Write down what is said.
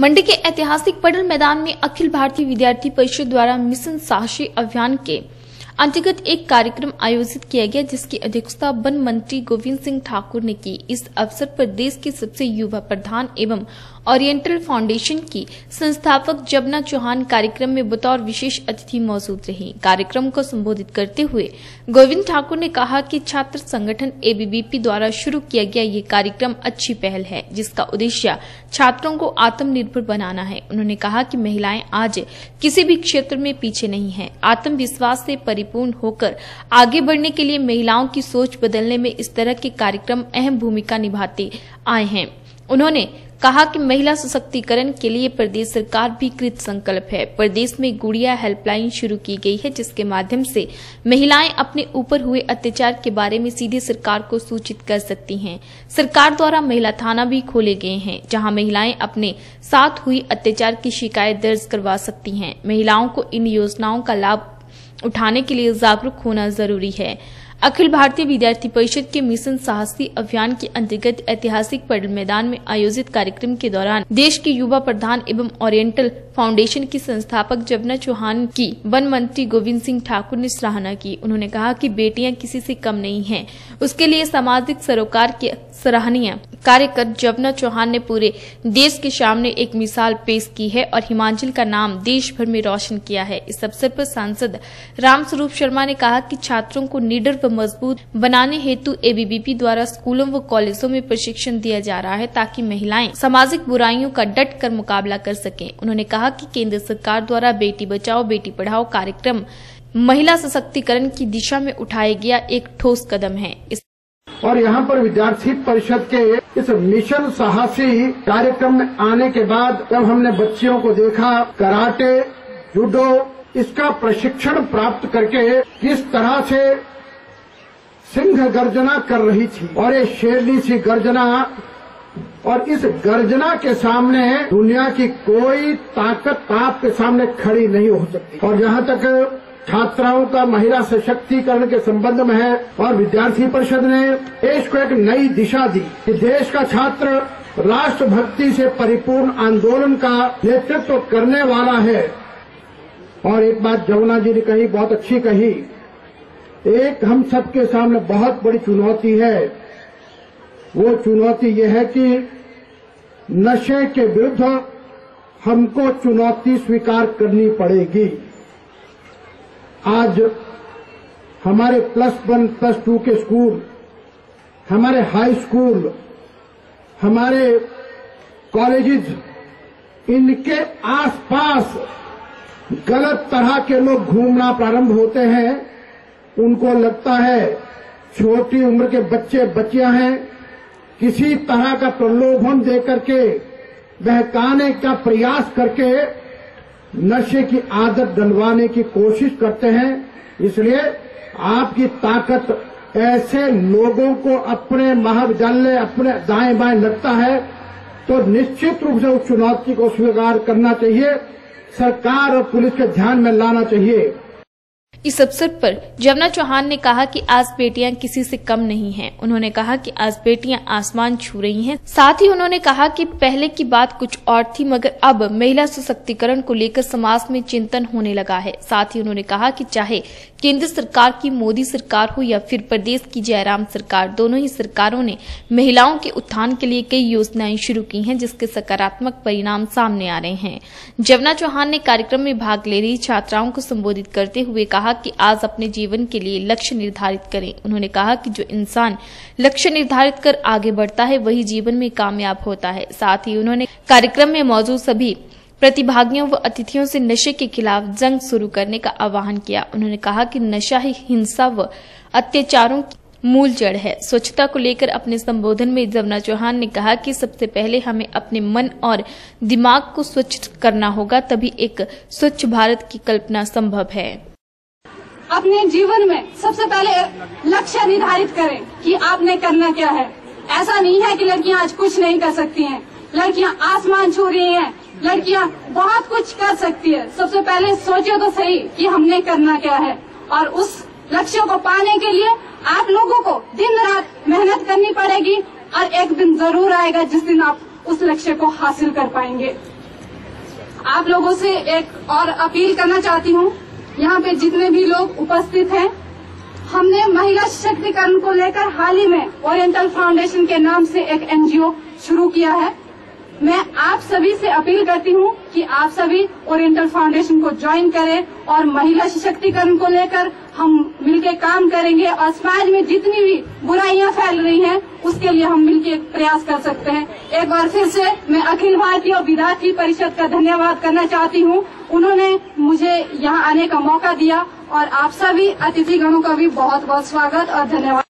मंडी के ऐतिहासिक पडल मैदान में अखिल भारतीय विद्यार्थी परिषद द्वारा मिशन साहसी अभियान के अंतर्गत एक कार्यक्रम आयोजित किया गया, जिसकी अध्यक्षता वन मंत्री गोविंद सिंह ठाकुर ने की। इस अवसर पर देश के सबसे युवा प्रधान एवं ओरिएंटल फाउंडेशन की संस्थापक जबना चौहान कार्यक्रम में बतौर विशेष अतिथि मौजूद रही। कार्यक्रम को संबोधित करते हुए गोविंद ठाकुर ने कहा कि छात्र संगठन एबीबीपी द्वारा शुरू किया गया ये कार्यक्रम अच्छी पहल है, जिसका उद्देश्य छात्रों को आत्मनिर्भर बनाना है। उन्होंने कहा कि महिलाएँ आज किसी भी क्षेत्र में पीछे नहीं है। आत्मविश्वास से परिपूर्ण होकर आगे बढ़ने के लिए महिलाओं की सोच बदलने में इस तरह के कार्यक्रम अहम भूमिका निभाते आए हैं। उन्होंने कहा कि महिला सशक्तिकरण के लिए प्रदेश सरकार भी कृत संकल्प है। प्रदेश में गुड़िया हेल्पलाइन शुरू की गई है, जिसके माध्यम से महिलाएँ अपने ऊपर हुए अत्याचार के बारे में सीधे सरकार को सूचित कर सकती हैं। सरकार द्वारा महिला थाना भी खोले गए हैं, जहाँ महिलाएँ अपने साथ हुई अत्याचार की शिकायत दर्ज करवा सकती हैं। महिलाओं को इन योजनाओं का लाभ उठाने के लिए जागरूक होना ज़रूरी है। अखिल भारतीय विद्यार्थी परिषद के मिशन साहसी अभियान के अंतर्गत ऐतिहासिक पटल मैदान में आयोजित कार्यक्रम के दौरान देश के युवा प्रधान एवं ओरिएंटल फाउंडेशन की संस्थापक जबना चौहान की वन मंत्री गोविंद सिंह ठाकुर ने सराहना की। उन्होंने कहा कि बेटियाँ किसी से कम नहीं हैं। उसके लिए सामाजिक सरोकार के सराहनीय कार्य कर जबना चौहान ने पूरे देश के सामने एक मिसाल पेश की है और हिमाचल का नाम देश भर में रोशन किया है। इस अवसर पर सांसद रामस्वरूप शर्मा ने कहा कि छात्रों को निडर व मज़बूत बनाने हेतु एबीवीपी द्वारा स्कूलों व कॉलेजों में प्रशिक्षण दिया जा रहा है ताकि महिलाएँ सामाजिक बुराइयों का डट कर मुकाबला कर सकें। उन्होंने कहा कि केंद्र सरकार द्वारा बेटी बचाओ, बेटी पढ़ाओ कार्यक्रम महिला सशक्तिकरण की दिशा में उठाया गया एक ठोस कदम है। इस और यहाँ पर विद्यार्थी परिषद के इस मिशन साहसी कार्यक्रम में आने के बाद जब हमने बच्चियों को देखा, कराटे, जूडो, इसका प्रशिक्षण प्राप्त करके किस तरह से सिंह गर्जना कर रही थी और ये शेरनी सी गर्जना और इस गर्जना के सामने दुनिया की कोई ताकत आपके सामने खड़ी नहीं हो सकती। और जहाँ तक छात्राओं का महिला सशक्तिकरण के संबंध में है और विद्यार्थी परिषद ने देश को एक नई दिशा दी कि देश का छात्र राष्ट्रभक्ति से परिपूर्ण आंदोलन का नेतृत्व करने वाला है। और एक बात जमुना जी ने कही, बहुत अच्छी कही। एक हम सबके सामने बहुत बड़ी चुनौती है वो चुनौती ये है कि नशे के विरुद्ध हमको चुनौती स्वीकार करनी पड़ेगी। आज हमारे प्लस वन, प्लस टू के स्कूल, हमारे हाई स्कूल, हमारे कॉलेजेस, इनके आसपास गलत तरह के लोग घूमना प्रारंभ होते हैं। उनको लगता है छोटी उम्र के बच्चे बच्चियाँ हैं किसी तरह का प्रलोभन दे करके, बहकाने का प्रयास करके नशे की आदत डलवाने की कोशिश करते हैं। इसलिए आपकी ताकत ऐसे लोगों को अपने महाविद्यालय अपने दाएँ बाएँ लगता है तो निश्चित रूप से उस चुनौती को स्वीकार करना चाहिए। सरकार और पुलिस के ध्यान में लाना चाहिए। इस अवसर पर जमुना चौहान ने कहा कि आज बेटियाँ किसी से कम नहीं हैं। उन्होंने कहा कि आज बेटियाँ आसमान छू रही हैं। साथ ही उन्होंने कहा कि पहले की बात कुछ और थी, मगर अब महिला सशक्तिकरण को लेकर समाज में चिंतन होने लगा है साथ ही उन्होंने कहा कि चाहे केंद्र सरकार की मोदी सरकार हो या फिर प्रदेश की जयराम सरकार, दोनों ही सरकारों ने महिलाओं के उत्थान के लिए कई योजनाएँ शुरू की है, जिसके सकारात्मक परिणाम सामने आ रहे हैं जमुना चौहान ने कार्यक्रम में भाग ले रही छात्राओं को संबोधित करते हुए कहा कहा कि आज अपने जीवन के लिए लक्ष्य निर्धारित करें। उन्होंने कहा कि जो इंसान लक्ष्य निर्धारित कर आगे बढ़ता है, वही जीवन में कामयाब होता है। साथ ही उन्होंने कार्यक्रम में मौजूद सभी प्रतिभागियों व अतिथियों से नशे के खिलाफ जंग शुरू करने का आह्वान किया। उन्होंने कहा कि नशा ही हिंसा व अत्याचारों की मूल जड़ है। स्वच्छता को लेकर अपने संबोधन में जमुना चौहान ने कहा कि सबसे पहले हमें अपने मन और दिमाग को स्वच्छ करना होगा, तभी एक स्वच्छ भारत की कल्पना संभव है। अपने जीवन में सबसे पहले लक्ष्य निर्धारित करें कि आपने करना क्या है। ऐसा नहीं है कि लड़कियाँ आज कुछ नहीं कर सकती हैं। लड़कियाँ आसमान छू रही हैं। लड़कियाँ बहुत कुछ कर सकती है। सबसे पहले सोचो तो सही कि हमने करना क्या है। और उस लक्ष्य को पाने के लिए आप लोगों को दिन रात मेहनत करनी पड़ेगी और एक दिन ज़रूर आएगा जिस दिन आप उस लक्ष्य को हासिल कर पाएँगे। आप लोगों से एक और अपील करना चाहती हूँ। यहाँ पे जितने भी लोग उपस्थित हैं, हमने महिला सशक्तिकरण को लेकर हाल ही में ओरिएंटल फाउंडेशन के नाम से एक एनजीओ शुरू किया है। मैं आप सभी से अपील करती हूँ कि आप सभी ओरिएंटल फाउंडेशन को ज्वाइन करें और महिला सशक्तिकरण को लेकर हम मिलकर काम करेंगे और समाज में जितनी भी बुराइयाँ फैल रही हैं, उसके लिए हम मिलकर प्रयास कर सकते हैं। एक बार फिर से मैं अखिल भारतीय विद्यार्थी परिषद का धन्यवाद करना चाहती हूँ। उन्होंने मुझे यहाँ आने का मौका दिया और आप सभी अतिथिगणों का भी बहुत बहुत स्वागत और धन्यवाद।